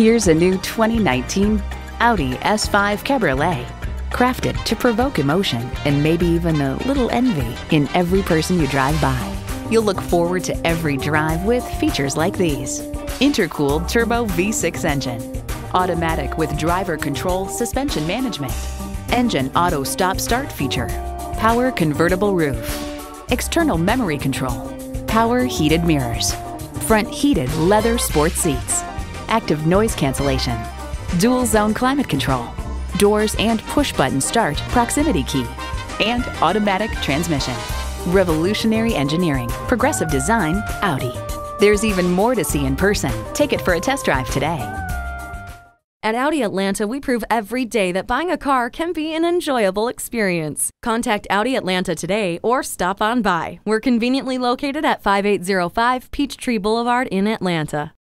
Here's a new 2019 Audi S5 Cabriolet. Crafted to provoke emotion and maybe even a little envy in every person you drive by. You'll look forward to every drive with features like these. Intercooled turbo V6 engine, automatic with driver control suspension management, engine auto stop start feature, power convertible roof, external memory control, power heated mirrors, front heated leather sports seats, active noise cancellation, dual zone climate control, doors and push button start proximity key, and automatic transmission. Revolutionary engineering, progressive design, Audi. There's even more to see in person. Take it for a test drive today. At Audi Atlanta, we prove every day that buying a car can be an enjoyable experience. Contact Audi Atlanta today or stop on by. We're conveniently located at 5805 Peachtree Boulevard in Atlanta.